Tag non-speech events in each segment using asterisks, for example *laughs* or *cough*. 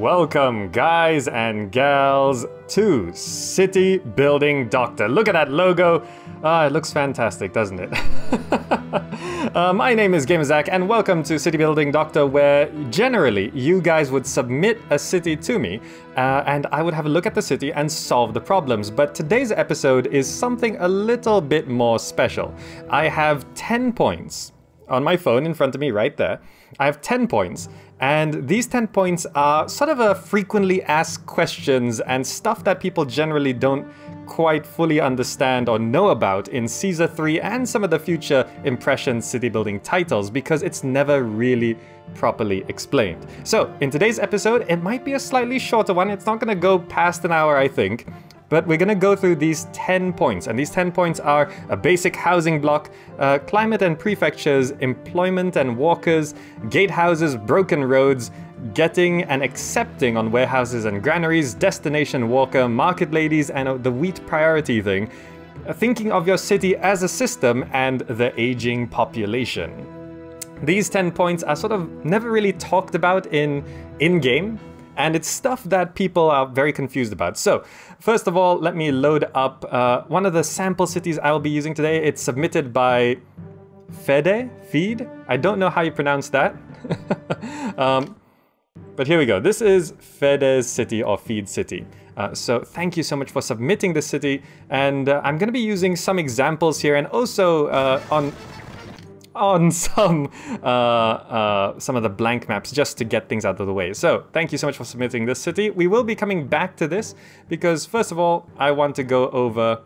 Welcome, guys and gals, to City Building Doctor. Look at that logo. Ah, it looks fantastic, doesn't it? *laughs* uh, my name is GamerZakh, and welcome to City Building Doctor, where generally you guys would submit a city to me, uh, and I would have a look at the city and solve the problems. But today's episode is something a little bit more special. I have 10 points on my phone in front of me right there. I have 10 points, and these 10 points are sort of a frequently asked questions and stuff that people generally don't quite fully understand or know about in Caesar 3 and some of the future Impression city building titles because it's never really properly explained. So, in today's episode, it might be a slightly shorter one. It's not going to go past an hour, I think. But we're gonna go through these 10 points, and these 10 points are a basic housing block, uh, climate and prefectures, employment and walkers, gatehouses, broken roads, getting and accepting on warehouses and granaries, destination walker, market ladies, and uh, the wheat priority thing. Thinking of your city as a system and the aging population. These 10 points are sort of never really talked about in in-game, and it's stuff that people are very confused about. So, first of all, let me load up uh, one of the sample cities I will be using today. It's submitted by Fede, Feed. I don't know how you pronounce that. *laughs* um, but here we go. This is Fede's city or Feed city. Uh, so thank you so much for submitting the city. And uh, I'm going to be using some examples here and also uh, on on *laughs* some uh, uh, some of the blank maps just to get things out of the way. So thank you so much for submitting this city. We will be coming back to this because first of all, I want to go over.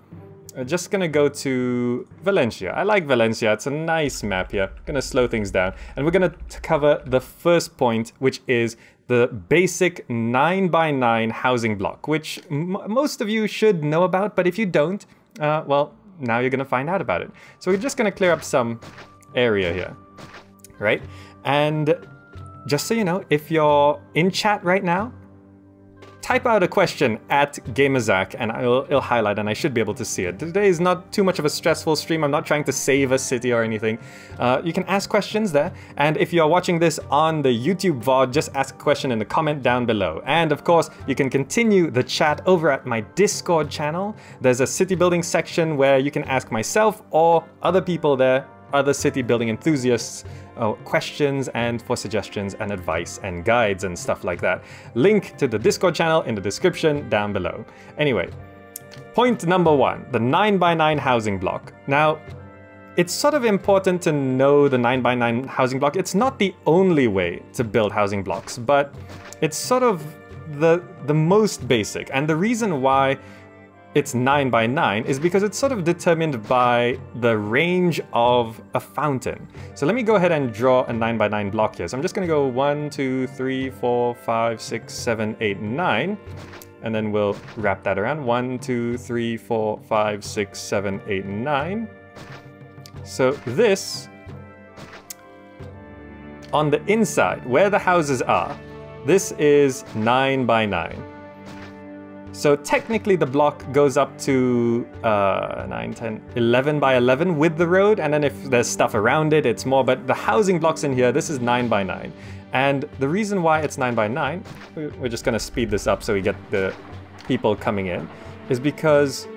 I'm just gonna go to Valencia. I like Valencia, it's a nice map here. Gonna slow things down. And we're gonna cover the first point, which is the basic 9x9 housing block, which most of you should know about, but if you don't, uh, well, now you're gonna find out about it. So we're just gonna clear up some area here, right? And just so you know, if you're in chat right now, type out a question at GamerZakh and I'll, I'll, highlight and I should be able to see it. Today is not too much of a stressful stream. I'm not trying to save a city or anything. Uh, you can ask questions there. And if you're watching this on the YouTube VOD, just ask a question in the comment down below. And of course, you can continue the chat over at my Discord channel. There's a city building section where you can ask myself or other people there other city building enthusiasts uh, questions and for suggestions and advice and guides and stuff like that. Link to the Discord channel in the description down below. Anyway, point number one, the 9x9 housing block. Now, it's sort of important to know the 9x9 housing block. It's not the only way to build housing blocks, but it's sort of the, the most basic. And the reason why it's 9 by 9 is because it's sort of determined by the range of a fountain. So let me go ahead and draw a 9 by 9 block here. So I'm just going to go 1, 2, 3, 4, 5, 6, 7, 8, 9. And then we'll wrap that around. 1, 2, 3, 4, 5, 6, 7, 8, 9. So this, on the inside, where the houses are, this is 9 by 9. So technically the block goes up to uh, 9, 10, 11 by 11 with the road, and then if there's stuff around it, it's more, but the housing blocks in here, this is 9 by 9. And the reason why it's 9 by 9, we're just gonna speed this up so we get the people coming in, is because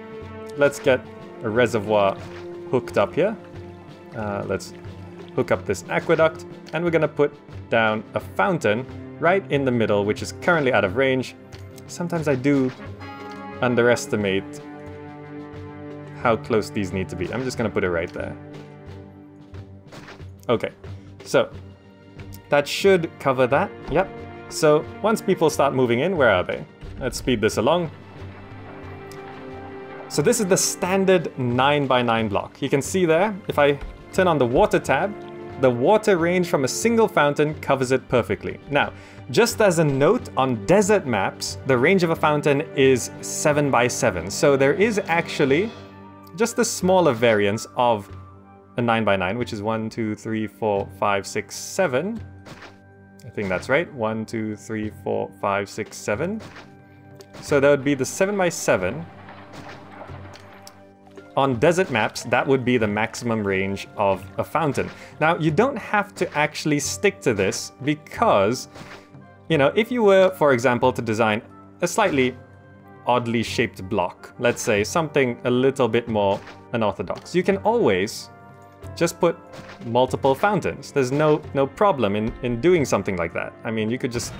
let's get a reservoir hooked up here. Uh, let's hook up this aqueduct, and we're gonna put down a fountain right in the middle, which is currently out of range, sometimes I do underestimate how close these need to be. I'm just gonna put it right there. Okay, so that should cover that, yep. So once people start moving in, where are they? Let's speed this along. So this is the standard 9 by 9 block. You can see there, if I turn on the water tab, the water range from a single fountain covers it perfectly. Now, just as a note, on desert maps, the range of a fountain is 7 by 7 so there is actually just a smaller variance of a 9 by 9 which is 1, 2, 3, 4, 5, 6, 7. I think that's right. 1, 2, 3, 4, 5, 6, 7. So that would be the 7 by 7 on desert maps, that would be the maximum range of a fountain. Now, you don't have to actually stick to this because you know, if you were, for example, to design a slightly oddly shaped block, let's say something a little bit more unorthodox, you can always just put multiple fountains. There's no no problem in, in doing something like that. I mean, you could just...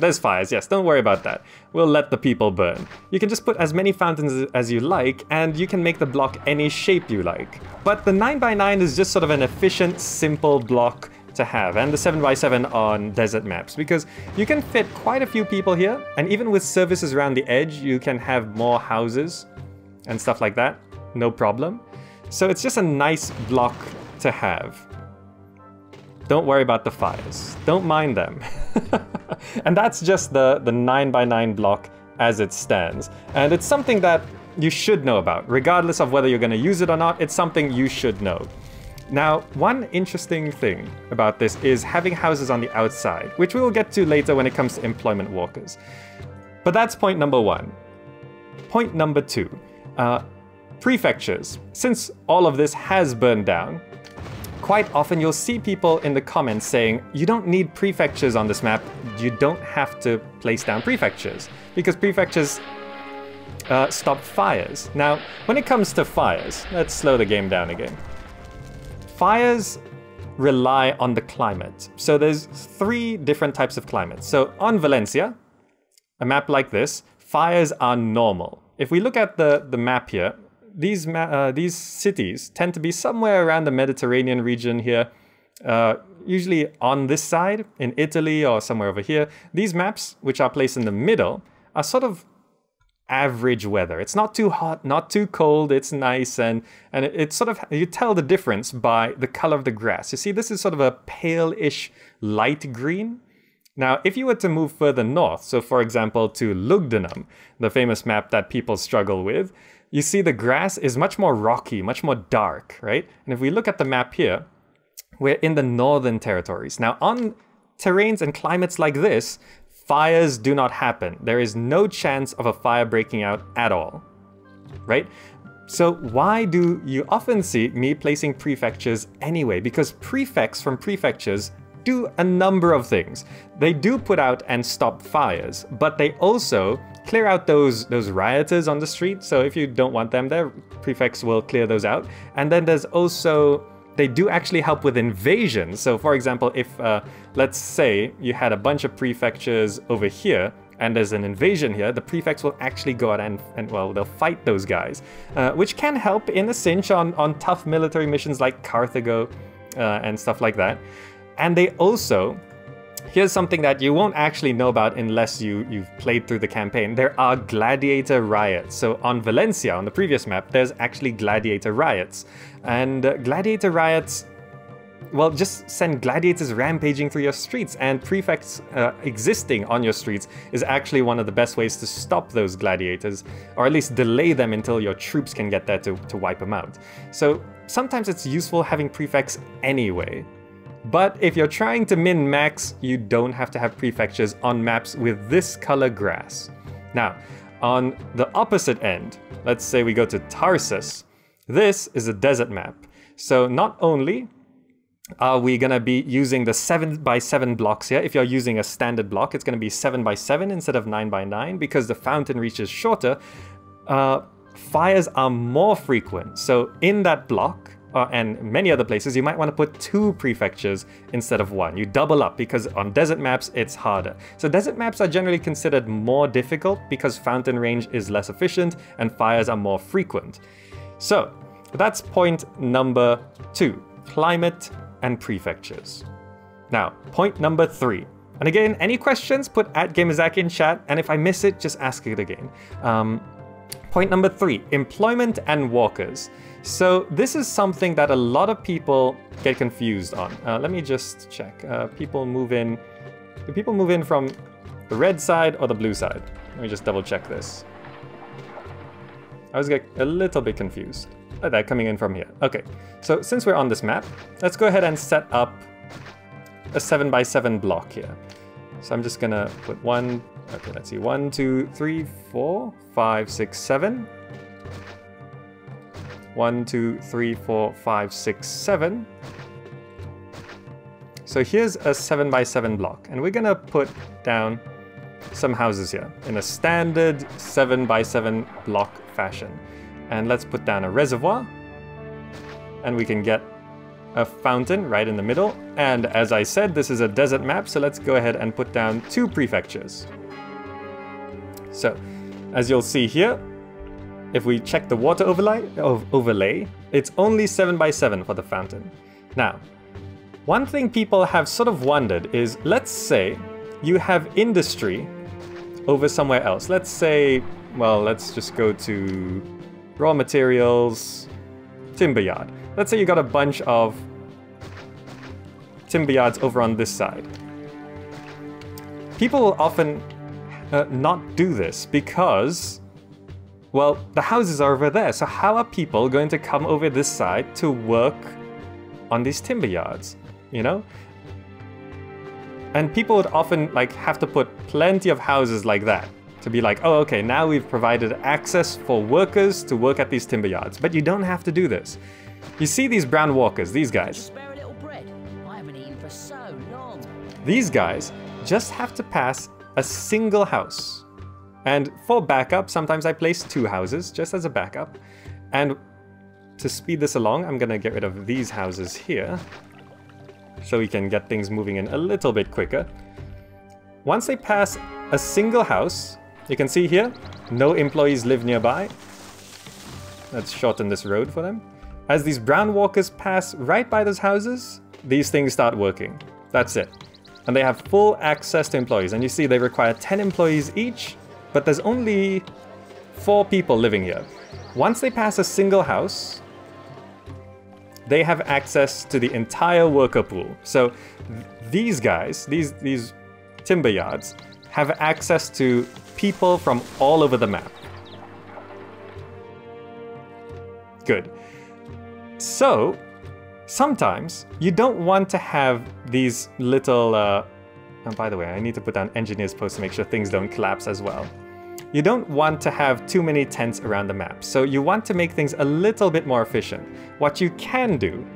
There's fires, yes, don't worry about that. We'll let the people burn. You can just put as many fountains as you like, and you can make the block any shape you like. But the 9x9 is just sort of an efficient, simple block to have, and the 7x7 on desert maps, because you can fit quite a few people here, and even with services around the edge, you can have more houses and stuff like that, no problem. So it's just a nice block to have. Don't worry about the fires. Don't mind them. *laughs* and that's just the, the 9x9 block as it stands. And it's something that you should know about. Regardless of whether you're going to use it or not, it's something you should know. Now, one interesting thing about this is having houses on the outside, which we will get to later when it comes to employment walkers. But that's point number one. Point number two. Uh, prefectures. Since all of this has burned down, quite often you'll see people in the comments saying, you don't need prefectures on this map, you don't have to place down prefectures, because prefectures uh, stop fires. Now, when it comes to fires, let's slow the game down again. Fires rely on the climate. So there's three different types of climates. So on Valencia, a map like this, fires are normal. If we look at the, the map here, these uh, these cities tend to be somewhere around the Mediterranean region here, uh, usually on this side in Italy or somewhere over here. These maps, which are placed in the middle, are sort of average weather. It's not too hot, not too cold. It's nice and and it, it's sort of you tell the difference by the color of the grass. You see, this is sort of a pale-ish light green. Now, if you were to move further north, so for example to Lugdunum, the famous map that people struggle with, you see the grass is much more rocky, much more dark, right? And if we look at the map here, we're in the northern territories. Now, on terrains and climates like this, fires do not happen. There is no chance of a fire breaking out at all, right? So why do you often see me placing prefectures anyway? Because prefects from prefectures do a number of things. They do put out and stop fires, but they also clear out those those rioters on the street. So if you don't want them there, prefects will clear those out. And then there's also they do actually help with invasion. So for example, if uh, let's say you had a bunch of prefectures over here and there's an invasion here, the prefects will actually go out and, and well, they'll fight those guys, uh, which can help in a cinch on, on tough military missions like Carthago uh, and stuff like that. And they also Here's something that you won't actually know about unless you, you've played through the campaign. There are gladiator riots. So on Valencia, on the previous map, there's actually gladiator riots. And uh, gladiator riots well, just send gladiators rampaging through your streets, and prefects uh, existing on your streets is actually one of the best ways to stop those gladiators, or at least delay them until your troops can get there to, to wipe them out. So sometimes it's useful having prefects anyway. But if you're trying to min-max, you don't have to have prefectures on maps with this color grass. Now, on the opposite end, let's say we go to Tarsus, this is a desert map. So not only are we gonna be using the 7 by 7 blocks here, if you're using a standard block, it's gonna be 7 by 7 instead of 9 by 9 because the fountain reach is shorter, uh, fires are more frequent. So in that block, uh, and many other places, you might want to put two prefectures instead of one. You double up because on desert maps, it's harder. So desert maps are generally considered more difficult because fountain range is less efficient and fires are more frequent. So that's point number two, climate and prefectures. Now, point number three. And again, any questions, put at GamerZakh in chat, and if I miss it, just ask it again. Um, point number three, employment and walkers. So this is something that a lot of people get confused on. Uh, let me just check. Uh, people move in. Do people move in from the red side or the blue side? Let me just double check this. I was get a little bit confused. Oh, they're coming in from here. Okay, so since we're on this map, let's go ahead and set up a 7 by 7 block here. So I'm just gonna put one, okay, let's see, one, two, three, four, five, six, seven. One, two, three, four, five, six, seven. So here's a 7 by 7 block, and we're gonna put down some houses here in a standard 7 by 7 block fashion. And let's put down a reservoir, and we can get a fountain right in the middle. And as I said, this is a desert map, so let's go ahead and put down two prefectures. So, as you'll see here, if we check the water overlay, overlay, it's only 7 by 7 for the fountain. Now, one thing people have sort of wondered is, let's say you have industry over somewhere else. Let's say, well, let's just go to raw materials, timber yard. Let's say you got a bunch of timber yards over on this side. People often uh, not do this because, well, the houses are over there. So how are people going to come over this side to work on these timber yards? You know? And people would often like have to put plenty of houses like that to be like, oh, okay, now we've provided access for workers to work at these timber yards. But you don't have to do this. You see these brown walkers, these guys. So these guys just have to pass a single house. And for backup, sometimes I place two houses just as a backup. And to speed this along, I'm gonna get rid of these houses here so we can get things moving in a little bit quicker. Once they pass a single house, you can see here, no employees live nearby. Let's shorten this road for them. As these brown walkers pass right by those houses, these things start working. That's it. And they have full access to employees. And you see they require 10 employees each, but there's only four people living here. Once they pass a single house, they have access to the entire worker pool. So th these guys, these, these timber yards, have access to people from all over the map. Good. So, sometimes you don't want to have these little, uh, and by the way, I need to put down engineer's post to make sure things don't collapse as well. You don't want to have too many tents around the map, so you want to make things a little bit more efficient. What you can do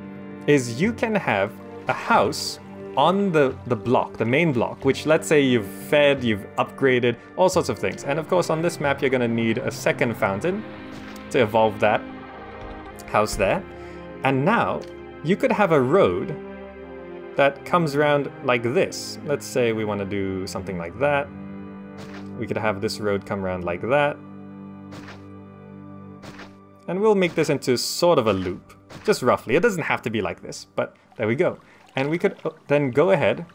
is you can have a house on the, the block, the main block, which let's say you've fed, you've upgraded, all sorts of things. And of course on this map you're going to need a second fountain to evolve that house there. And now you could have a road that comes around like this. Let's say we want to do something like that. We could have this road come around like that. And we'll make this into sort of a loop, just roughly. It doesn't have to be like this, but there we go. And we could uh, then go ahead,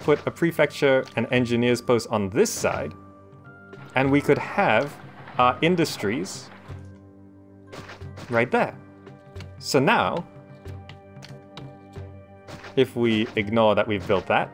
put a prefecture and engineer's post on this side, and we could have our industries right there. So now, if we ignore that we've built that,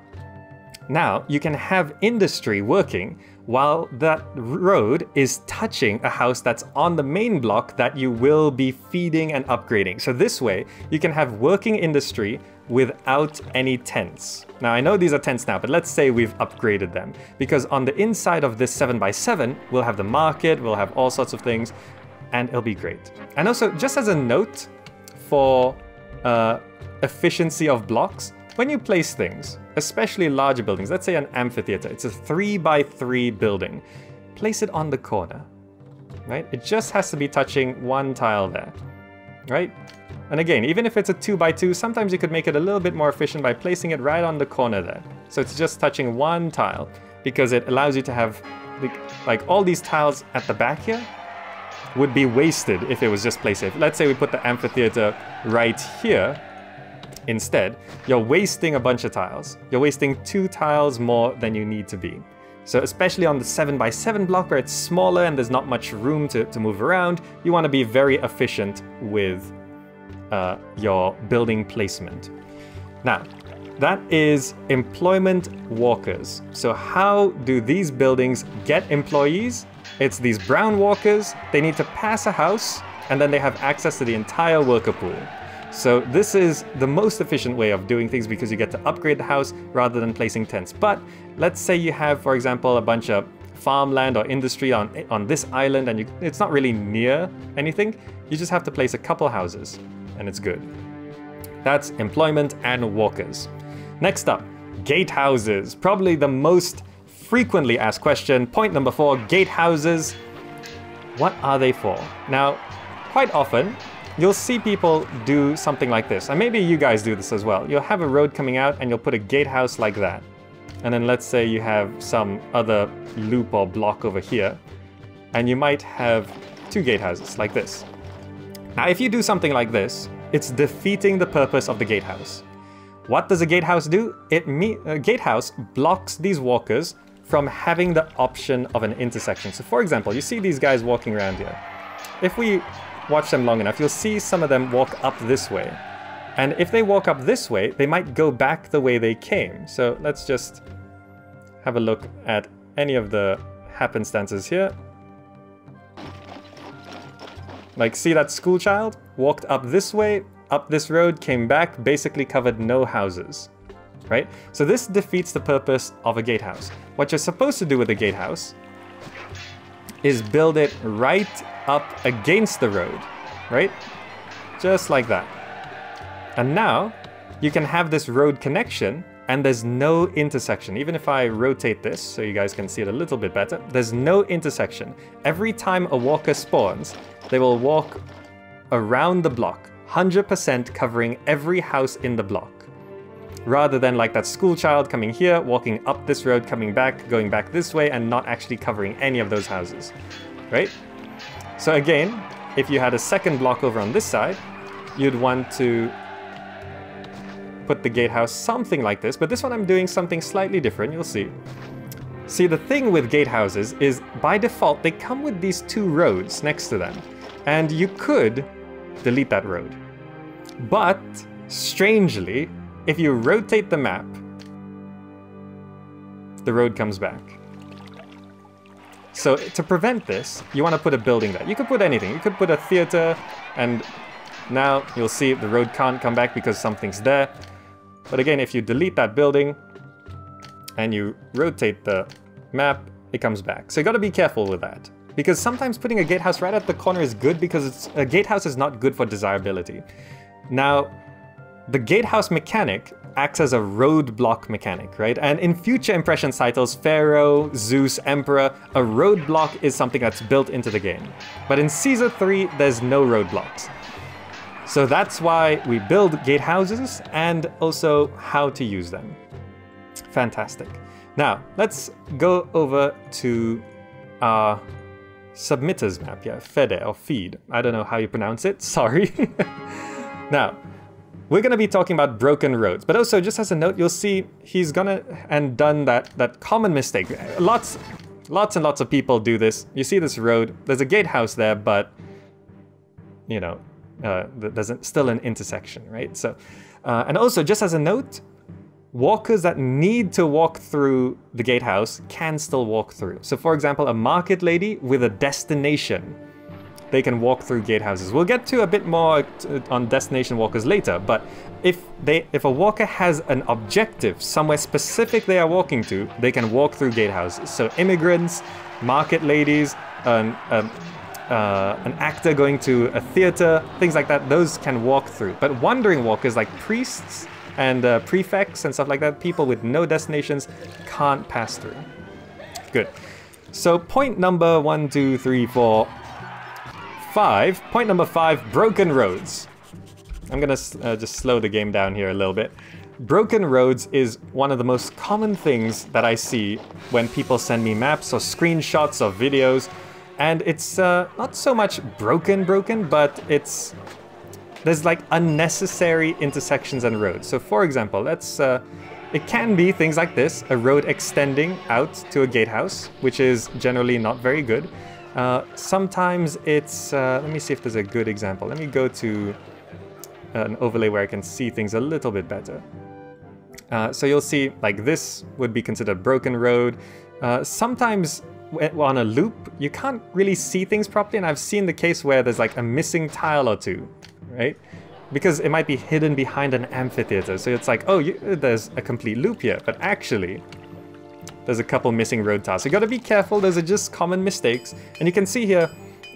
now you can have industry working while that road is touching a house that's on the main block that you will be feeding and upgrading. So this way, you can have working industry without any tents. Now I know these are tents now, but let's say we've upgraded them. Because on the inside of this 7x7, we'll have the market, we'll have all sorts of things, and it'll be great. And also, just as a note for uh, efficiency of blocks, when you place things, especially larger buildings, let's say an amphitheater, it's a three by three building, place it on the corner, right? It just has to be touching one tile there, right? And again, even if it's a two by two, sometimes you could make it a little bit more efficient by placing it right on the corner there. So it's just touching one tile because it allows you to have like all these tiles at the back here would be wasted if it was just placed. Let's say we put the amphitheater right here, Instead, you're wasting a bunch of tiles. You're wasting two tiles more than you need to be. So especially on the 7x7 block where it's smaller and there's not much room to, to move around, you want to be very efficient with uh, your building placement. Now, that is employment walkers. So how do these buildings get employees? It's these brown walkers, they need to pass a house, and then they have access to the entire worker pool. So this is the most efficient way of doing things because you get to upgrade the house rather than placing tents. But let's say you have, for example, a bunch of farmland or industry on, on this island and you, it's not really near anything. You just have to place a couple houses and it's good. That's employment and walkers. Next up, gatehouses. Probably the most frequently asked question. Point number four, gatehouses. What are they for? Now, quite often, you'll see people do something like this, and maybe you guys do this as well. You'll have a road coming out and you'll put a gatehouse like that. And then let's say you have some other loop or block over here, and you might have two gatehouses like this. Now, if you do something like this, it's defeating the purpose of the gatehouse. What does a gatehouse do? It a gatehouse blocks these walkers from having the option of an intersection. So for example, you see these guys walking around here. If we watch them long enough, you'll see some of them walk up this way. And if they walk up this way, they might go back the way they came. So let's just have a look at any of the happenstances here. Like, see that school child? Walked up this way, up this road, came back, basically covered no houses. Right? So this defeats the purpose of a gatehouse. What you're supposed to do with a gatehouse is build it right up against the road, right? Just like that. And now you can have this road connection and there's no intersection. Even if I rotate this so you guys can see it a little bit better, there's no intersection. Every time a walker spawns, they will walk around the block, 100% covering every house in the block. Rather than like that school child coming here, walking up this road, coming back, going back this way, and not actually covering any of those houses, right? So again, if you had a second block over on this side, you'd want to put the gatehouse something like this, but this one I'm doing something slightly different, you'll see. See, the thing with gatehouses is by default, they come with these two roads next to them. And you could delete that road. But, strangely, if you rotate the map, the road comes back. So to prevent this, you want to put a building there. You could put anything. You could put a theater, and now you'll see the road can't come back because something's there. But again, if you delete that building and you rotate the map, it comes back. So you gotta be careful with that. Because sometimes putting a gatehouse right at the corner is good because a gatehouse is not good for desirability. Now, the gatehouse mechanic acts as a roadblock mechanic, right? And in future impression titles, Pharaoh, Zeus, Emperor, a roadblock is something that's built into the game. But in Caesar 3, there's no roadblocks. So that's why we build gatehouses and also how to use them. Fantastic. Now, let's go over to our submitters map. Yeah, FEDE or feed. I don't know how you pronounce it. *laughs* Sorry. now, we're gonna be talking about broken roads, but also just as a note, you'll see he's gonna and done that that common mistake. Lots, lots and lots of people do this. You see this road. There's a gatehouse there, but you know, uh, there's still an intersection, right? So, uh, and also just as a note, walkers that need to walk through the gatehouse can still walk through. So for example, a market lady with a destination, they can walk through gatehouses. We'll get to a bit more on destination walkers later, but if they if a walker has an objective somewhere specific they are walking to, they can walk through gatehouses. So immigrants, market ladies, um, um, uh, an actor going to a theater, things like that, those can walk through. But wandering walkers like priests and uh, prefects and stuff like that, people with no destinations can't pass through. Good. So point number one, two, three, four, five. Point number five, broken roads. I'm gonna uh, just slow the game down here a little bit. Broken roads is one of the most common things that I see when people send me maps or screenshots of videos and it's uh, not so much broken broken, but it's there's like unnecessary intersections and roads. So for example, let's uh, it can be things like this, a road extending out to a gatehouse, which is generally not very good. Uh, sometimes it's, uh, let me see if there's a good example. Let me go to an overlay where I can see things a little bit better. Uh, so you'll see like this would be considered broken road. Uh, sometimes on a loop, you can't really see things properly, and I've seen the case where there's like a missing tile or two, right? Because it might be hidden behind an amphitheater, so it's like, oh, you, there's a complete loop here, but actually, there's a couple missing road tiles. So you gotta be careful, those are just common mistakes, and you can see here,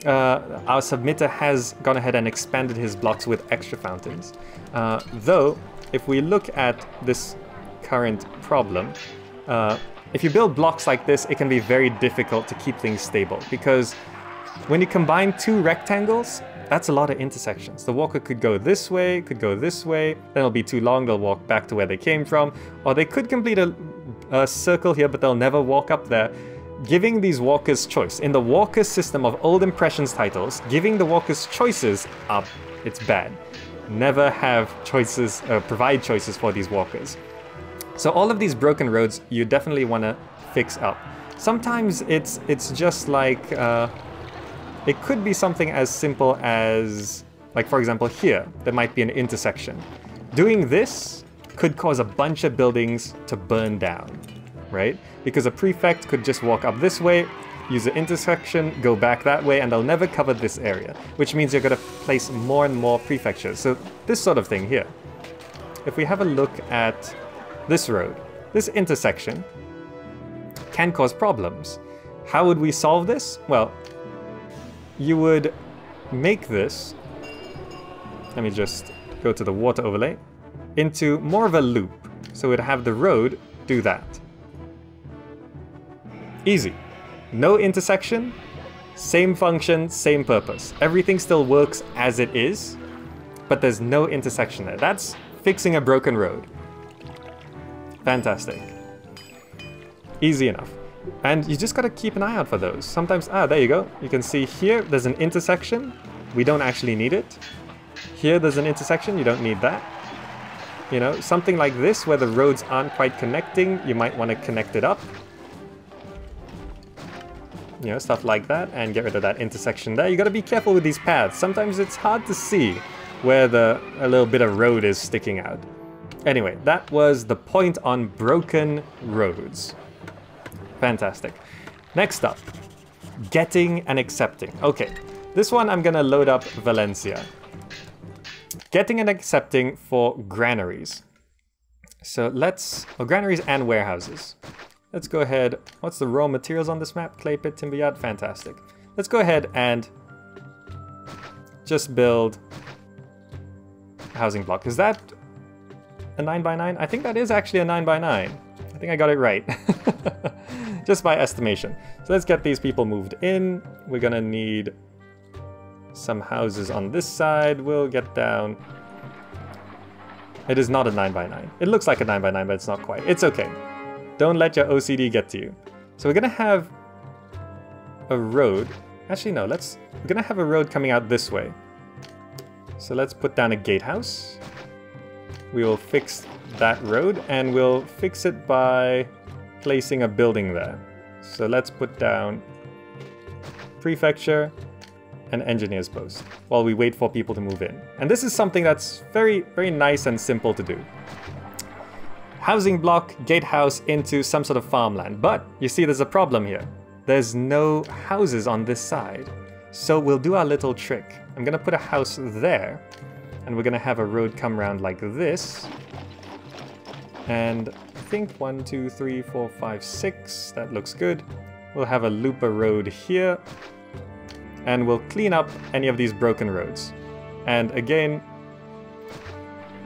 uh, our submitter has gone ahead and expanded his blocks with extra fountains. Uh, though, if we look at this current problem. Uh, if you build blocks like this, it can be very difficult to keep things stable because when you combine two rectangles, that's a lot of intersections. The walker could go this way, could go this way, then it'll be too long, they'll walk back to where they came from, or they could complete a, a circle here, but they'll never walk up there. Giving these walkers choice. In the walker system of old impressions titles, giving the walkers choices up, it's bad. Never have choices, uh, provide choices for these walkers. So all of these broken roads, you definitely want to fix up. Sometimes it's it's just like uh, it could be something as simple as, like for example here, there might be an intersection. Doing this could cause a bunch of buildings to burn down, right? Because a prefect could just walk up this way, use the intersection, go back that way, and they'll never cover this area, which means you're gonna place more and more prefectures. So this sort of thing here. If we have a look at this road, this intersection can cause problems. How would we solve this? Well, you would make this, let me just go to the water overlay, into more of a loop. So we'd have the road do that. Easy. No intersection, same function, same purpose. Everything still works as it is, but there's no intersection there. That's fixing a broken road. Fantastic. Easy enough. And you just gotta keep an eye out for those. Sometimes, ah, there you go. You can see here, there's an intersection. We don't actually need it. Here, there's an intersection. You don't need that. You know, something like this where the roads aren't quite connecting, you might want to connect it up. You know, stuff like that, and get rid of that intersection there. You gotta be careful with these paths. Sometimes it's hard to see where the a little bit of road is sticking out. Anyway, that was the point on broken roads. Fantastic. Next up, getting and accepting. Okay, this one I'm gonna load up Valencia. Getting and accepting for granaries. So let's, oh, granaries and warehouses. Let's go ahead, what's the raw materials on this map? Clay pit, timber yard, fantastic. Let's go ahead and just build a housing block. Is that a 9x9? I think that is actually a 9x9. I think I got it right. *laughs* just by estimation. So let's get these people moved in. We're gonna need some houses on this side. We'll get down. It is not a 9x9. It looks like a 9x9, but it's not quite. It's okay. Don't let your OCD get to you. So we're gonna have a road. Actually, no, let's, we're gonna have a road coming out this way. So let's put down a gatehouse. We will fix that road and we'll fix it by placing a building there. So let's put down prefecture and engineer's post while we wait for people to move in. And this is something that's very, very nice and simple to do. Housing block, gatehouse into some sort of farmland. But you see there's a problem here. There's no houses on this side. So we'll do our little trick. I'm gonna put a house there and we're gonna have a road come around like this. And I think. One, two, three, four, five, six. That looks good. We'll have a looper road here. And we'll clean up any of these broken roads. And again,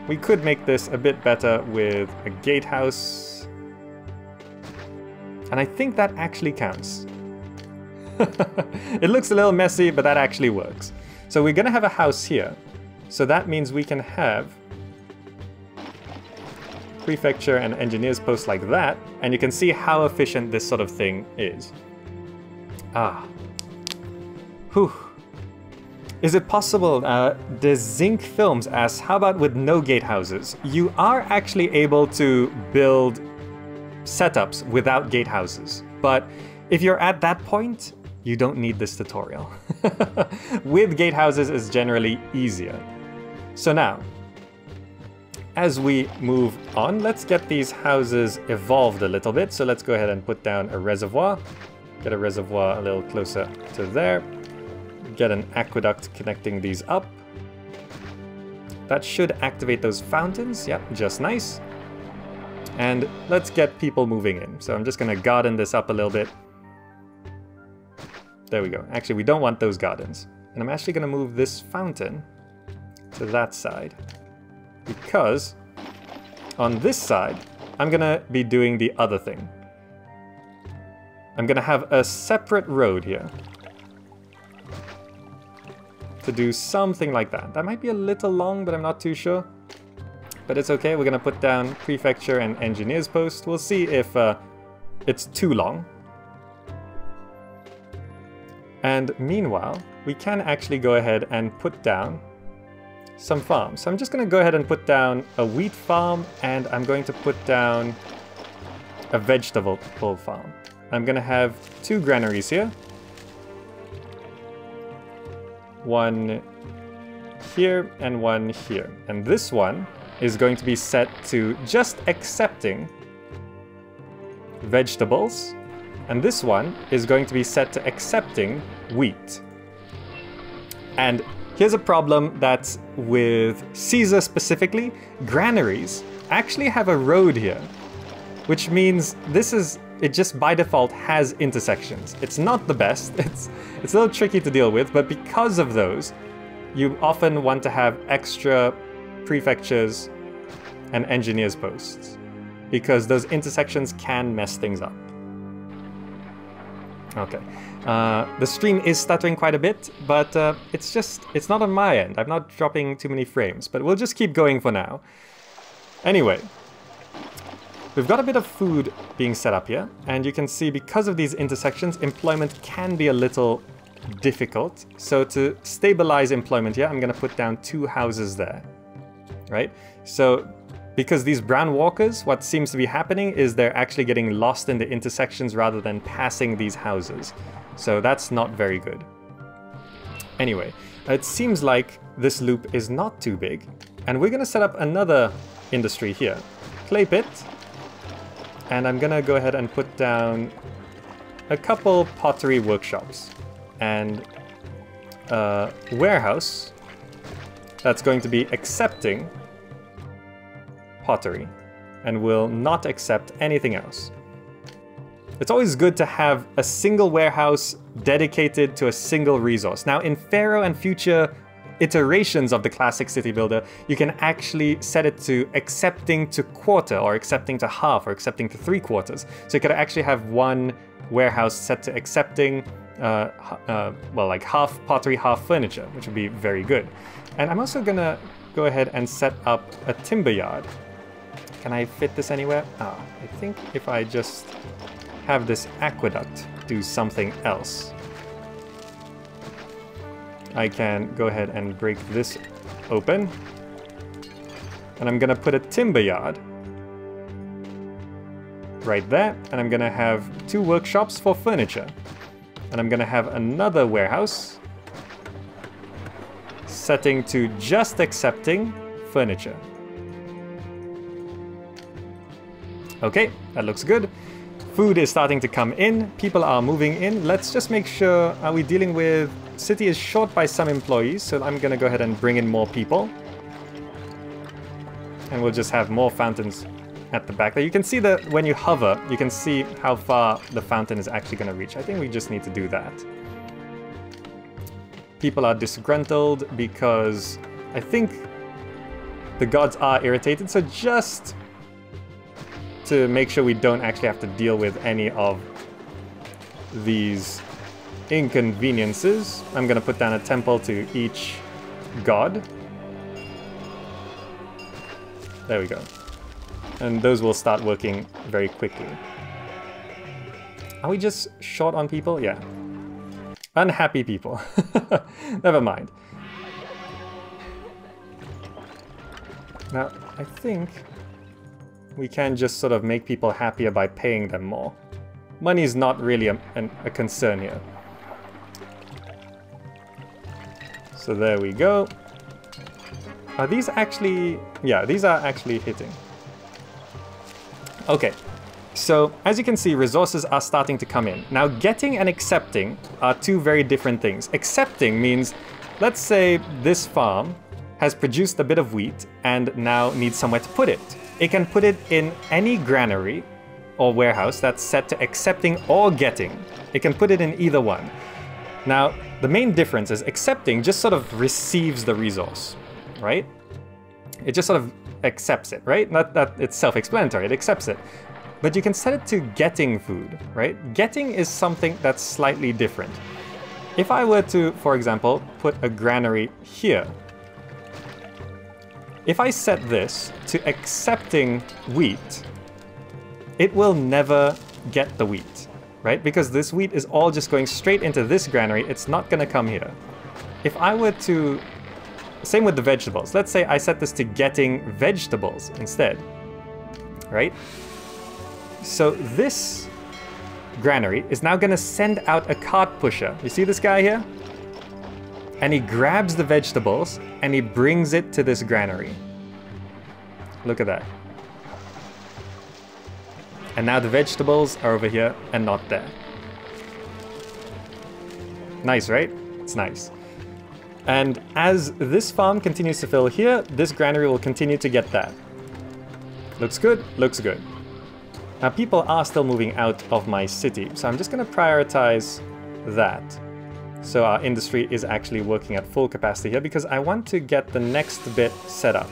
we could make this a bit better with a gatehouse. And I think that actually counts. *laughs* it looks a little messy, but that actually works. So we're gonna have a house here. So that means we can have prefecture and engineers post like that, and you can see how efficient this sort of thing is. Ah. Whew. Is it possible, uh, the Zinc Films asks, how about with no gatehouses? You are actually able to build setups without gatehouses, but if you're at that point, you don't need this tutorial. *laughs* with gatehouses is generally easier. So now, as we move on, let's get these houses evolved a little bit. So let's go ahead and put down a reservoir. Get a reservoir a little closer to there. Get an aqueduct connecting these up. That should activate those fountains. Yep, just nice. And let's get people moving in. So I'm just going to garden this up a little bit. There we go. Actually, we don't want those gardens. And I'm actually going to move this fountain to that side because on this side, I'm gonna be doing the other thing. I'm gonna have a separate road here. To do something like that. That might be a little long, but I'm not too sure. But it's okay, we're gonna put down prefecture and engineer's post. We'll see if uh, it's too long. And meanwhile, we can actually go ahead and put down some farms. So I'm just to go ahead and put down a wheat farm and I'm going to put down a vegetable farm. I'm to have two granaries here. One here and one here. And this one is going to be set to just accepting vegetables. And this one is going to be set to accepting wheat. And here's a problem that's with Caesar specifically. Granaries actually have a road here, which means this is it just by default has intersections. It's not the best, *laughs* it's, it's a little tricky to deal with, but because of those, you often want to have extra prefectures and engineers posts, because those intersections can mess things up. Okay. Uh, the stream is stuttering quite a bit, but uh, it's just, it's not on my end. I'm not dropping too many frames, but we'll just keep going for now. Anyway, we've got a bit of food being set up here, and you can see because of these intersections, employment can be a little difficult. So to stabilize employment here, I'm gonna put down two houses there, right? So because these brown walkers, what seems to be happening is they're actually getting lost in the intersections rather than passing these houses. So that's not very good. Anyway, it seems like this loop is not too big. And we're gonna set up another industry here. Clay pit. And I'm gonna go ahead and put down a couple pottery workshops. And a warehouse that's going to be accepting pottery and will not accept anything else. It's always good to have a single warehouse dedicated to a single resource. Now in Pharaoh and future iterations of the classic city builder, you can actually set it to accepting to quarter or accepting to half or accepting to three quarters. So you could actually have one warehouse set to accepting uh, uh, well, like half pottery, half furniture, which would be very good. And I'm also gonna go ahead and set up a timber yard. Can I fit this anywhere? Ah, I think if I just have this aqueduct do something else. I can go ahead and break this open. And I'm gonna put a timber yard right there. And I'm gonna have two workshops for furniture. And I'm gonna have another warehouse setting to just accepting furniture. Okay, that looks good. Food is starting to come in, people are moving in. Let's just make sure, are we dealing with... City is short by some employees, so I'm gonna go ahead and bring in more people. And we'll just have more fountains at the back there. You can see that when you hover, you can see how far the fountain is actually gonna reach. I think we just need to do that. People are disgruntled because I think the gods are irritated, so just to make sure we don't actually have to deal with any of these inconveniences, I'm gonna put down a temple to each god. There we go. And those will start working very quickly. Are we just short on people? Yeah. Unhappy people. *laughs* Never mind. Now, I think we can just sort of make people happier by paying them more. Money is not really a, an, a concern here. So there we go. Are these actually... Yeah, these are actually hitting. Okay, so as you can see, resources are starting to come in. Now, getting and accepting are two very different things. Accepting means, let's say this farm has produced a bit of wheat and now needs somewhere to put it. It can put it in any granary or warehouse that's set to accepting or getting. It can put it in either one. Now, the main difference is accepting just sort of receives the resource, right? It just sort of accepts it, right? Not that it's self-explanatory, it accepts it. But you can set it to getting food, right? Getting is something that's slightly different. If I were to, for example, put a granary here, if I set this to accepting wheat, it will never get the wheat, right? Because this wheat is all just going straight into this granary, it's not gonna come here. If I were to, same with the vegetables, let's say I set this to getting vegetables instead, right? So this granary is now gonna send out a cart pusher. You see this guy here? And he grabs the vegetables and he brings it to this granary. Look at that. And now the vegetables are over here and not there. Nice, right? It's nice. And as this farm continues to fill here, this granary will continue to get that. Looks good? Looks good. Now people are still moving out of my city, so I'm just going to prioritize that. So our industry is actually working at full capacity here because I want to get the next bit set up.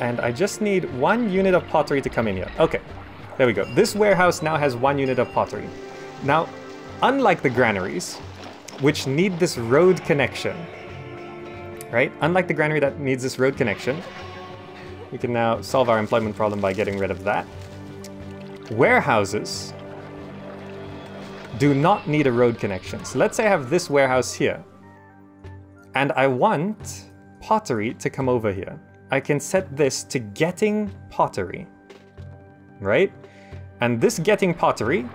And I just need one unit of pottery to come in here. Okay, there we go. This warehouse now has one unit of pottery. Now, unlike the granaries, which need this road connection, right? Unlike the granary that needs this road connection, we can now solve our employment problem by getting rid of that. Warehouses do not need a road connection. So let's say I have this warehouse here, and I want pottery to come over here. I can set this to getting pottery, right? And this getting pottery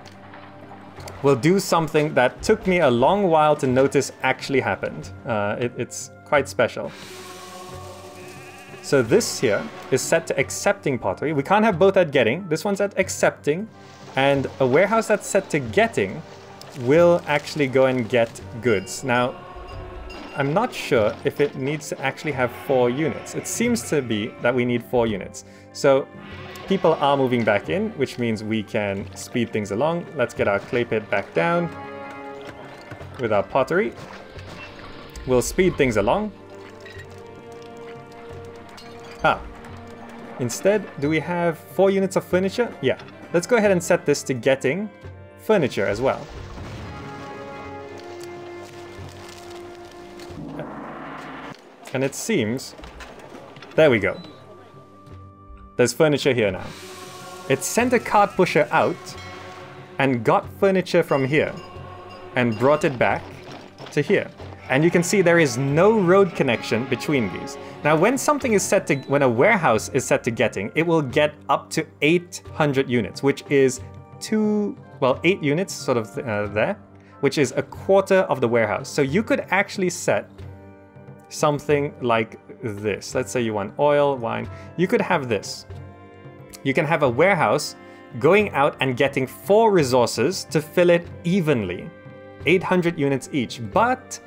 will do something that took me a long while to notice actually happened. Uh, it, it's quite special. So this here is set to accepting pottery. We can't have both at getting. This one's at accepting. And a warehouse that's set to getting will actually go and get goods. Now, I'm not sure if it needs to actually have four units. It seems to be that we need four units. So people are moving back in, which means we can speed things along. Let's get our clay pit back down with our pottery. We'll speed things along. Ah. Instead, do we have four units of furniture? Yeah. Let's go ahead and set this to getting furniture as well. And it seems... There we go. There's furniture here now. It sent a cart pusher out and got furniture from here and brought it back to here. And you can see there is no road connection between these. Now, when something is set to, when a warehouse is set to getting, it will get up to 800 units, which is two, well, eight units sort of uh, there, which is a quarter of the warehouse. So you could actually set something like this. Let's say you want oil, wine. You could have this. You can have a warehouse going out and getting four resources to fill it evenly. 800 units each, but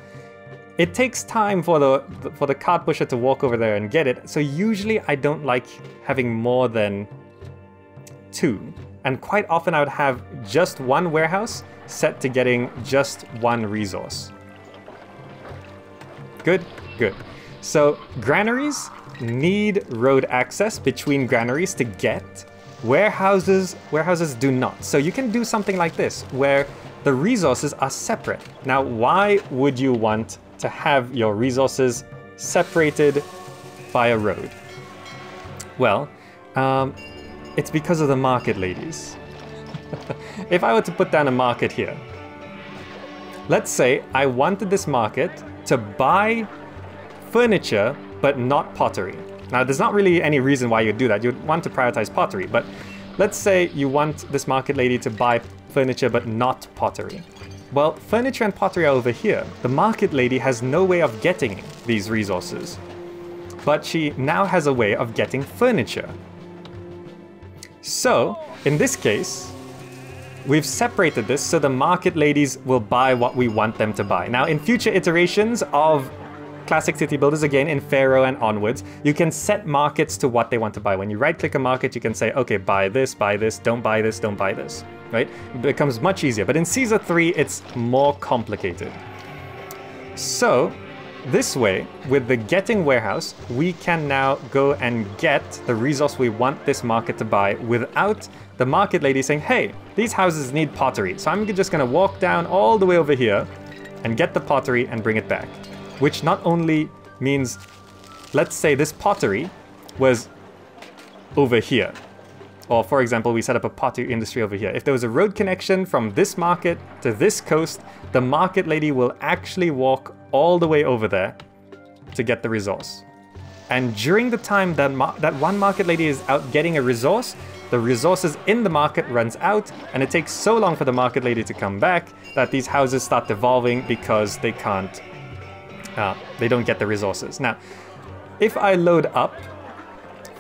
it takes time for the for the cart pusher to walk over there and get it, so usually I don't like having more than two. And quite often I would have just one warehouse set to getting just one resource. Good, good. So granaries need road access between granaries to get. Warehouses, warehouses do not. So you can do something like this, where the resources are separate. Now, why would you want to have your resources separated by a road? Well, um, it's because of the market, ladies. *laughs* if I were to put down a market here, let's say I wanted this market to buy furniture but not pottery. Now, there's not really any reason why you'd do that. You'd want to prioritize pottery, but let's say you want this market lady to buy furniture but not pottery. Well, furniture and pottery are over here. The market lady has no way of getting these resources. But she now has a way of getting furniture. So, in this case, we've separated this so the market ladies will buy what we want them to buy. Now, in future iterations of classic city builders, again in Pharaoh and onwards, you can set markets to what they want to buy. When you right click a market, you can say, okay, buy this, buy this, don't buy this, don't buy this right? It becomes much easier. But in Caesar 3, it's more complicated. So this way, with the getting warehouse, we can now go and get the resource we want this market to buy without the market lady saying, hey, these houses need pottery. So I'm just gonna walk down all the way over here and get the pottery and bring it back. Which not only means, let's say this pottery was over here. Or for example, we set up a pottery industry over here. If there was a road connection from this market to this coast, the market lady will actually walk all the way over there to get the resource. And during the time that, that one market lady is out getting a resource, the resources in the market runs out, and it takes so long for the market lady to come back that these houses start devolving because they can't, uh, they don't get the resources. Now, if I load up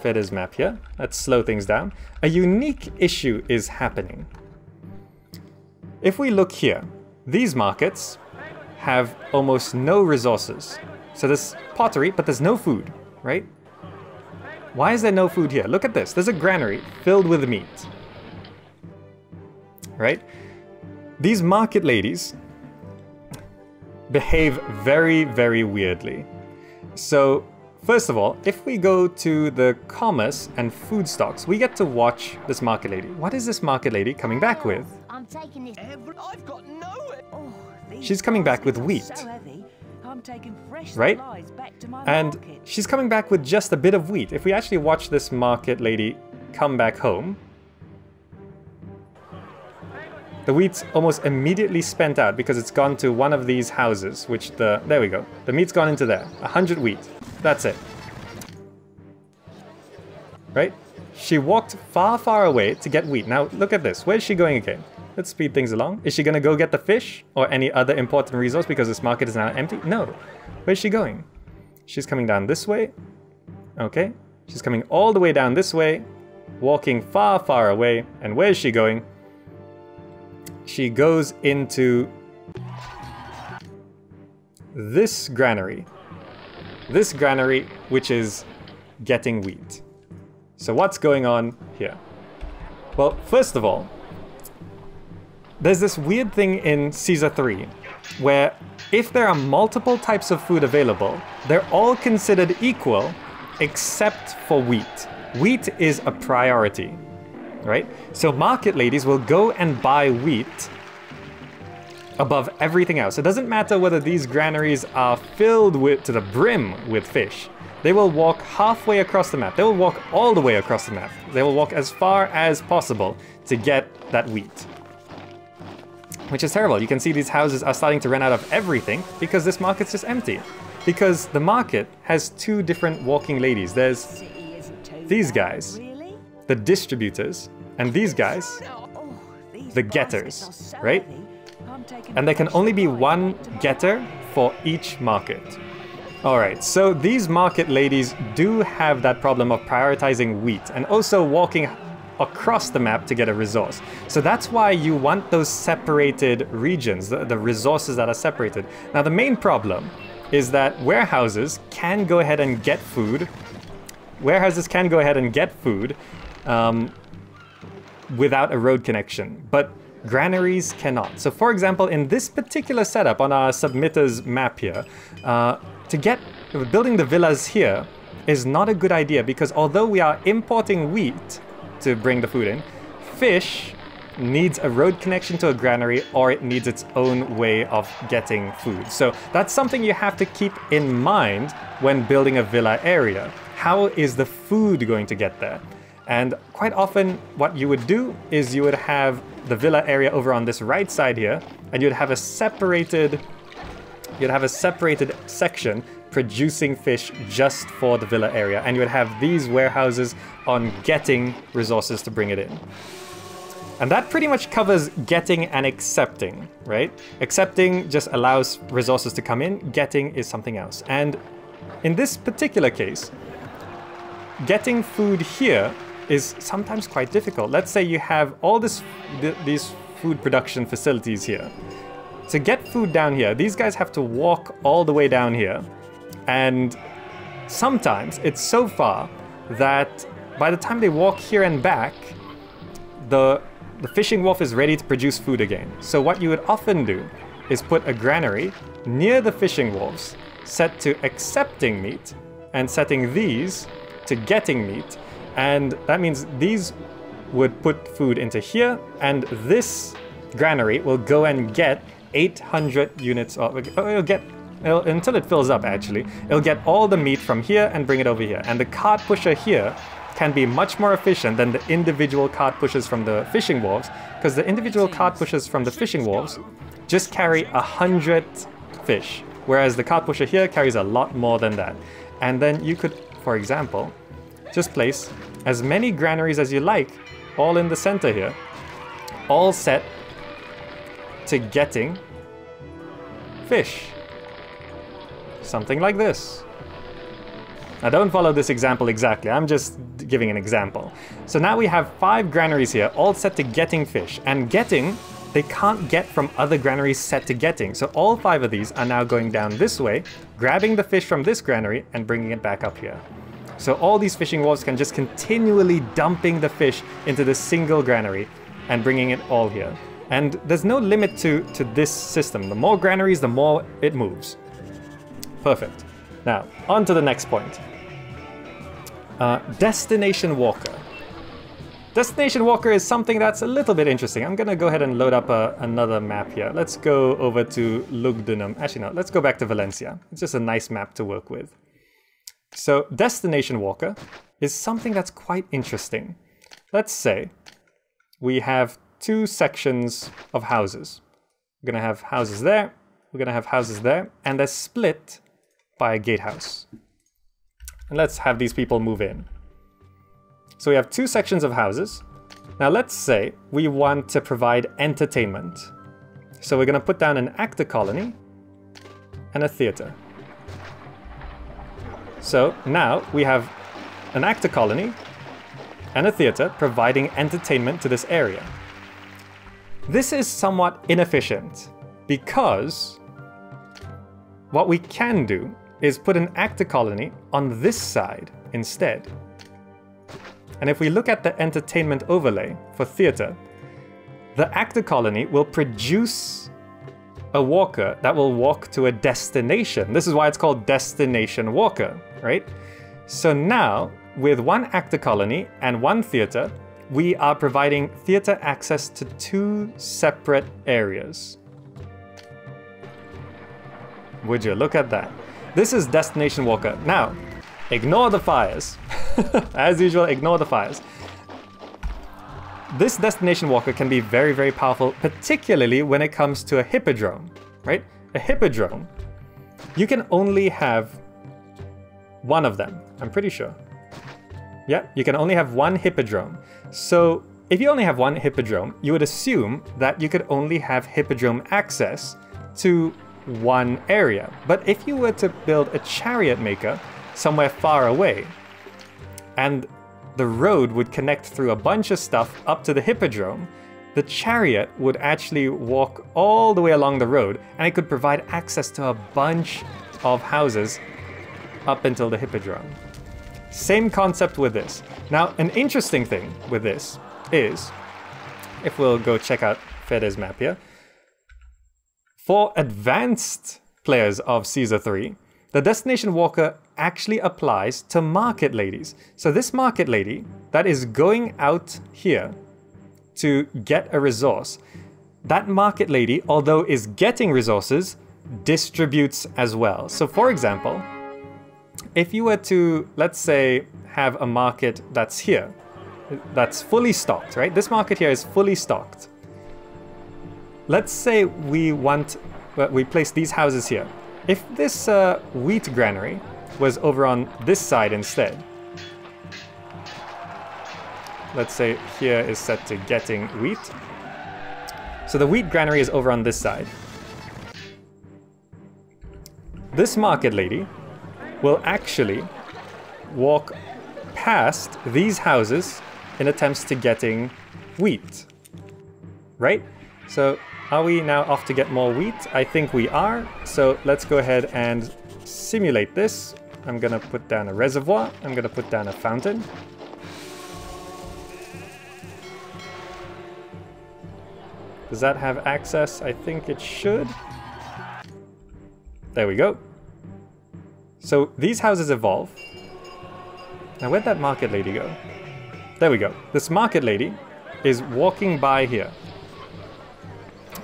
Fede's map here, let's slow things down, a unique issue is happening. If we look here, these markets have almost no resources. So there's pottery, but there's no food, right? Why is there no food here? Look at this. There's a granary filled with meat. Right? These market ladies behave very, very weirdly. So, first of all, if we go to the commerce and food stocks, we get to watch this market lady. What is this market lady coming back with? I'm taking this. I've got no. Oh, She's coming back with wheat. So right? And market. she's coming back with just a bit of wheat. If we actually watch this market lady come back home, the wheat's almost immediately spent out because it's gone to one of these houses, which the, there we go. The meat's gone into there, 100 wheat. That's it. Right? She walked far, far away to get wheat. Now, look at this. Where's she going again? Let's speed things along. Is she gonna go get the fish or any other important resource because this market is now empty? No. Where's she going? She's coming down this way. Okay. She's coming all the way down this way, walking far, far away. And where's she going? She goes into this granary. This granary, which is getting wheat. So what's going on here? Well, first of all, there's this weird thing in Caesar 3 where if there are multiple types of food available, they're all considered equal except for wheat. Wheat is a priority, right? So market ladies will go and buy wheat above everything else. It doesn't matter whether these granaries are filled with to the brim with fish. They will walk halfway across the map. They will walk all the way across the map. They will walk as far as possible to get that wheat which is terrible. You can see these houses are starting to run out of everything because this market's just empty. Because the market has two different walking ladies. There's these guys, the distributors, and these guys, the getters, right? And there can only be one getter for each market. Alright, so these market ladies do have that problem of prioritizing wheat and also walking across the map to get a resource. So that's why you want those separated regions, the, the resources that are separated. Now the main problem is that warehouses can go ahead and get food. Warehouses can go ahead and get food um, without a road connection, but granaries cannot. So for example, in this particular setup on our submitters map here, uh, to get building the villas here is not a good idea because although we are importing wheat, to bring the food in. Fish needs a road connection to a granary or it needs its own way of getting food. So that's something you have to keep in mind when building a villa area. How is the food going to get there? And quite often what you would do is you would have the villa area over on this right side here and you'd have a separated you'd have a separated section producing fish just for the villa area, and you would have these warehouses on getting resources to bring it in. And that pretty much covers getting and accepting, right? Accepting just allows resources to come in, getting is something else. And in this particular case, getting food here is sometimes quite difficult. Let's say you have all this, th these food production facilities here. To get food down here, these guys have to walk all the way down here and sometimes it's so far that by the time they walk here and back, the, the fishing wharf is ready to produce food again. So what you would often do is put a granary near the fishing wharfs set to accepting meat and setting these to getting meat. And that means these would put food into here and this granary will go and get 800 units of, oh, it'll get, it'll, until it fills up actually, it'll get all the meat from here and bring it over here. And the cart pusher here can be much more efficient than the individual cart pushers from the fishing wharves because the individual cart pushers from the fishing wharves just carry a hundred fish, whereas the cart pusher here carries a lot more than that. And then you could, for example, just place as many granaries as you like, all in the center here, all set to getting fish. Something like this. Now don't follow this example exactly, I'm just giving an example. So now we have five granaries here, all set to getting fish, and getting, they can't get from other granaries set to getting. So all five of these are now going down this way, grabbing the fish from this granary and bringing it back up here. So all these fishing wharves can just continually dumping the fish into this single granary and bringing it all here. And there's no limit to, to this system. The more granaries, the more it moves. Perfect. Now, on to the next point. Uh, Destination Walker. Destination Walker is something that's a little bit interesting. I'm gonna go ahead and load up a, uh, another map here. Let's go over to Lugdunum. Actually, no, let's go back to Valencia. It's just a nice map to work with. So, Destination Walker is something that's quite interesting. Let's say we have two sections of houses. We're gonna have houses there, we're gonna have houses there, and they're split by a gatehouse. And let's have these people move in. So we have two sections of houses. Now let's say we want to provide entertainment. So we're gonna put down an actor colony and a theater. So now we have an actor colony and a theater providing entertainment to this area. This is somewhat inefficient because what we can do is put an actor colony on this side instead. And if we look at the entertainment overlay for theater, the actor colony will produce a walker that will walk to a destination. This is why it's called Destination Walker, right? So now, with one actor colony and one theater, we are providing theater access to two separate areas. Would you look at that? This is Destination Walker. Now, ignore the fires. *laughs* As usual, ignore the fires. This Destination Walker can be very, very powerful, particularly when it comes to a hippodrome, right? A hippodrome, you can only have one of them, I'm pretty sure. Yeah, you can only have one hippodrome. So if you only have one hippodrome, you would assume that you could only have hippodrome access to one area. But if you were to build a chariot maker somewhere far away, and the road would connect through a bunch of stuff up to the hippodrome, the chariot would actually walk all the way along the road and it could provide access to a bunch of houses up until the hippodrome. Same concept with this. Now, an interesting thing with this is, if we'll go check out Fede's map here, for advanced players of Caesar 3, the Destination Walker actually applies to market ladies. So this market lady that is going out here to get a resource, that market lady, although is getting resources, distributes as well. So for example, if you were to, let's say, have a market that's here, that's fully stocked, right? This market here is fully stocked. Let's say we want, we place these houses here. If this uh, wheat granary was over on this side instead, let's say here is set to getting wheat. So the wheat granary is over on this side. This market lady will actually walk past these houses in attempts to getting wheat. Right? So are we now off to get more wheat? I think we are. So let's go ahead and simulate this. I'm gonna put down a reservoir. I'm gonna put down a fountain. Does that have access? I think it should. There we go. So these houses evolve. Now where'd that market lady go? There we go. This market lady is walking by here.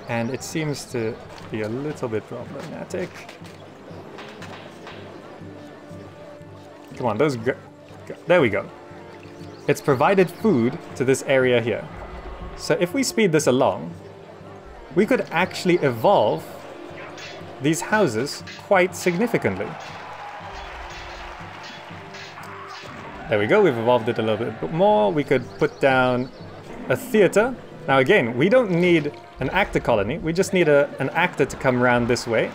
And it seems to be a little bit problematic. Come on, those... There we go. It's provided food to this area here. So if we speed this along, we could actually evolve these houses quite significantly. There we go, we've evolved it a little bit more. We could put down a theater. Now again, we don't need an actor colony, we just need a, an actor to come around this way.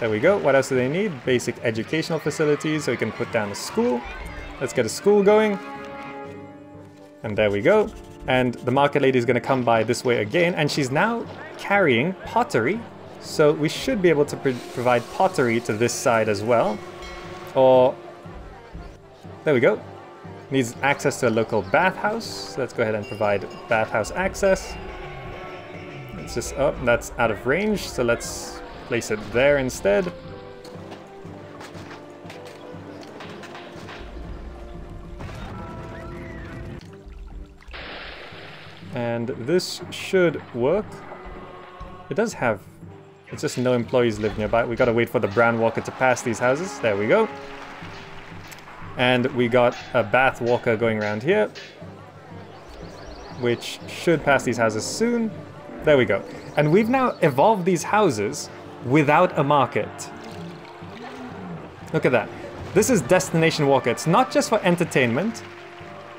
There we go, what else do they need? Basic educational facilities, so we can put down a school. Let's get a school going. And there we go. And the market lady is going to come by this way again, and she's now carrying pottery. So we should be able to provide pottery to this side as well. Or, there we go. Needs access to a local bathhouse. Let's go ahead and provide bathhouse access. It's just, oh, that's out of range. So let's place it there instead. And this should work. It does have... It's just no employees live nearby. We gotta wait for the brown walker to pass these houses. There we go. And we got a bath walker going around here. Which should pass these houses soon. There we go. And we've now evolved these houses without a market. Look at that. This is Destination Walker. It's not just for entertainment.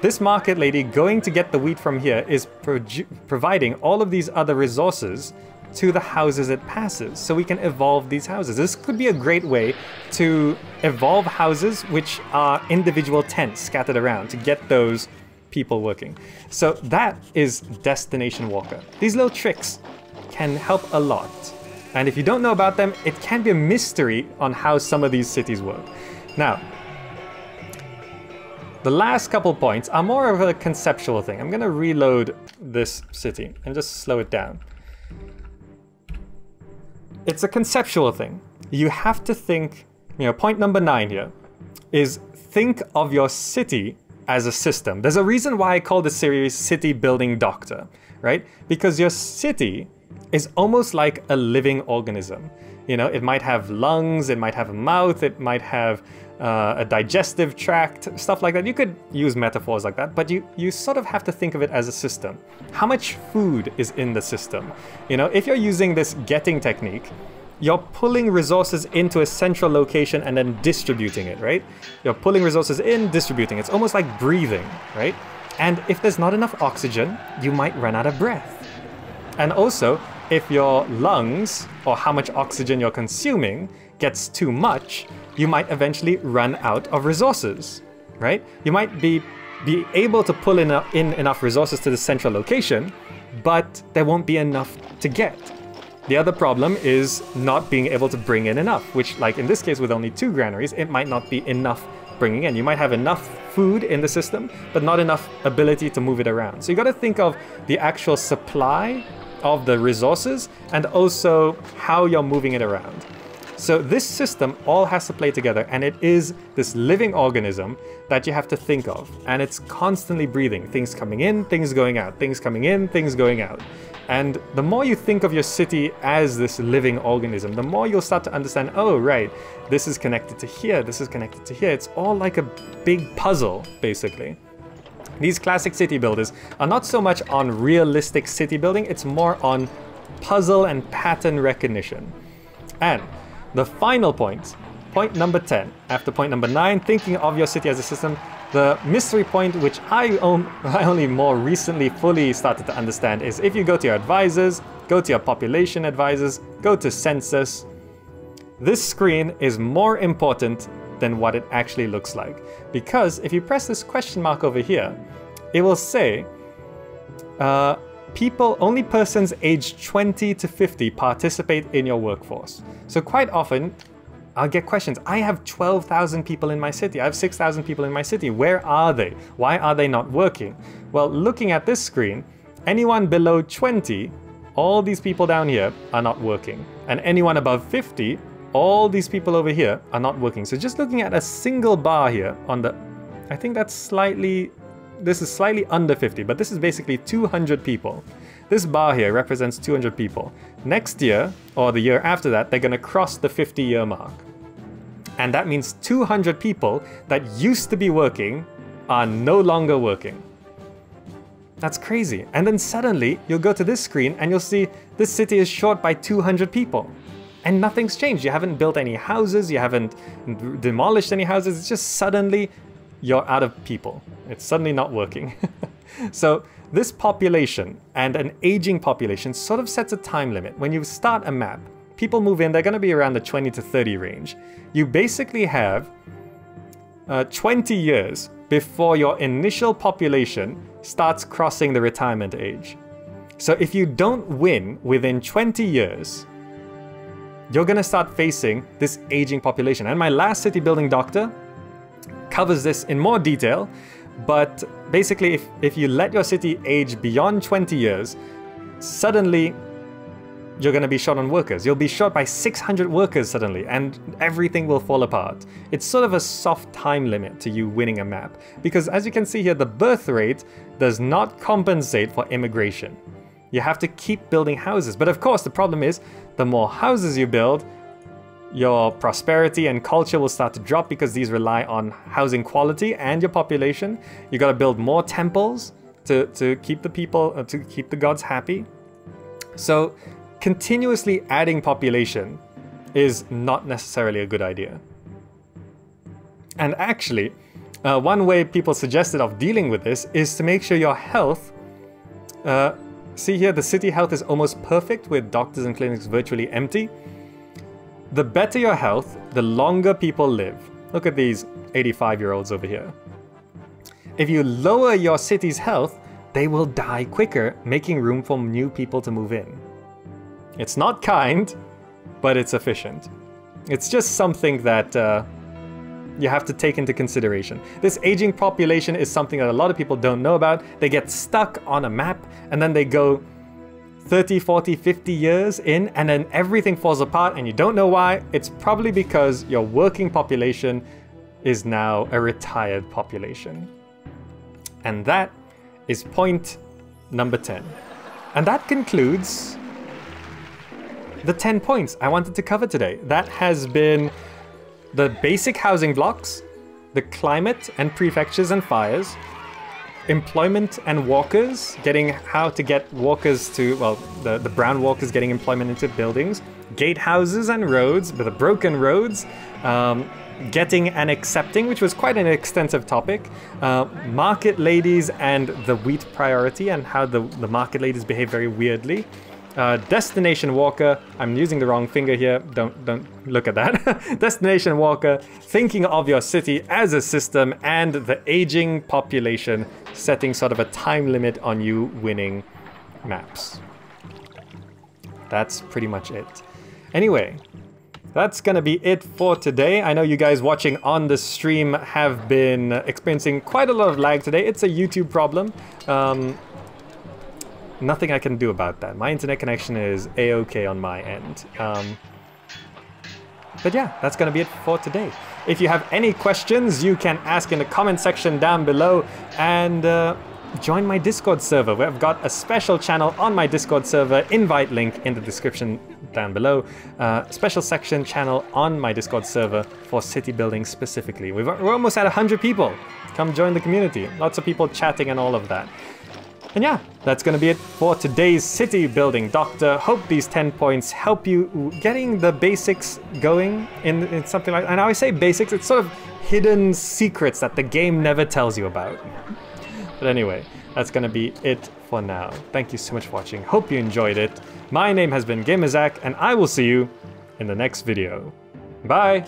This market lady going to get the wheat from here is pro providing all of these other resources to the houses it passes, so we can evolve these houses. This could be a great way to evolve houses which are individual tents scattered around to get those people working. So that is Destination Walker. These little tricks can help a lot. And if you don't know about them, it can be a mystery on how some of these cities work. Now, the last couple points are more of a conceptual thing. I'm gonna reload this city and just slow it down. It's a conceptual thing. You have to think, you know, point number nine here is think of your city as a system. There's a reason why I call this series City Building Doctor, right? Because your city is almost like a living organism. You know, it might have lungs, it might have a mouth, it might have uh, a digestive tract, stuff like that. You could use metaphors like that, but you, you sort of have to think of it as a system. How much food is in the system? You know, if you're using this getting technique, you're pulling resources into a central location and then distributing it, right? You're pulling resources in, distributing. It's almost like breathing, right? And if there's not enough oxygen, you might run out of breath. And also, if your lungs, or how much oxygen you're consuming, gets too much, you might eventually run out of resources, right? You might be be able to pull in, in enough resources to the central location, but there won't be enough to get. The other problem is not being able to bring in enough, which like in this case with only two granaries, it might not be enough bringing in. You might have enough food in the system, but not enough ability to move it around. So you got to think of the actual supply of the resources and also how you're moving it around. So this system all has to play together and it is this living organism that you have to think of. And it's constantly breathing, things coming in, things going out, things coming in, things going out. And the more you think of your city as this living organism, the more you'll start to understand, oh, right, this is connected to here, this is connected to here. It's all like a big puzzle, basically. These classic city builders are not so much on realistic city building, it's more on puzzle and pattern recognition. And the final point, point number 10, after point number 9, thinking of your city as a system, the mystery point which I, *laughs* I only more recently fully started to understand is if you go to your advisors, go to your population advisors, go to census, this screen is more important than what it actually looks like. Because if you press this question mark over here, it will say, uh, people, only persons aged 20 to 50 participate in your workforce. So quite often, I'll get questions. I have 12,000 people in my city. I have 6,000 people in my city. Where are they? Why are they not working? Well, looking at this screen, anyone below 20, all these people down here are not working. And anyone above 50, all these people over here are not working. So just looking at a single bar here on the, I think that's slightly, this is slightly under 50, but this is basically 200 people. This bar here represents 200 people. Next year, or the year after that, they're gonna cross the 50 year mark. And that means 200 people that used to be working are no longer working. That's crazy. And then suddenly you'll go to this screen and you'll see this city is short by 200 people. And nothing's changed. You haven't built any houses, you haven't demolished any houses. It's just suddenly you're out of people. It's suddenly not working. *laughs* so this population and an aging population sort of sets a time limit. When you start a map, people move in, they're going to be around the 20 to 30 range. You basically have uh, 20 years before your initial population starts crossing the retirement age. So if you don't win within 20 years, you're gonna start facing this aging population. And my last city building doctor covers this in more detail, but basically if, if you let your city age beyond 20 years, suddenly you're going to be short on workers. You'll be short by 600 workers suddenly, and everything will fall apart. It's sort of a soft time limit to you winning a map, because as you can see here, the birth rate does not compensate for immigration. You have to keep building houses, but of course the problem is, the more houses you build, your prosperity and culture will start to drop because these rely on housing quality and your population. You gotta build more temples to, to keep the people, uh, to keep the gods happy. So continuously adding population is not necessarily a good idea. And actually, uh, one way people suggested of dealing with this is to make sure your health. Uh, see here, the city health is almost perfect with doctors and clinics virtually empty. The better your health, the longer people live. Look at these 85 year olds over here. If you lower your city's health, they will die quicker, making room for new people to move in. It's not kind, but it's efficient. It's just something that uh, you have to take into consideration. This aging population is something that a lot of people don't know about. They get stuck on a map and then they go 30, 40, 50 years in and then everything falls apart and you don't know why. It's probably because your working population is now a retired population. And that is point number 10. And that concludes the 10 points I wanted to cover today. That has been the basic housing blocks, the climate and prefectures and fires, employment and walkers, getting how to get walkers to, well, the, the brown walkers getting employment into buildings, gatehouses and roads, but the broken roads, um, getting and accepting, which was quite an extensive topic, uh, market ladies and the wheat priority and how the, the market ladies behave very weirdly. Uh, Destination Walker, I'm using the wrong finger here, don't, don't look at that. *laughs* Destination Walker, thinking of your city as a system and the aging population, setting sort of a time limit on you winning maps. That's pretty much it. Anyway, that's gonna be it for today. I know you guys watching on the stream have been experiencing quite a lot of lag today. It's a YouTube problem. Um, nothing I can do about that. My internet connection is a-okay on my end. Um, but yeah, that's gonna be it for today. If you have any questions, you can ask in the comment section down below and uh, join my Discord server where I've got a special channel on my Discord server, invite link in the description down below, uh, special section channel on my Discord server for city building specifically. we are almost at 100 people. Come join the community. Lots of people chatting and all of that. And yeah, that's gonna be it for today's city building doctor. Hope these 10 points help you getting the basics going in, in something like, and I always say basics, it's sort of hidden secrets that the game never tells you about. But anyway, that's gonna be it for now. Thank you so much for watching. Hope you enjoyed it. My name has been GamerZakh, and I will see you in the next video. Bye!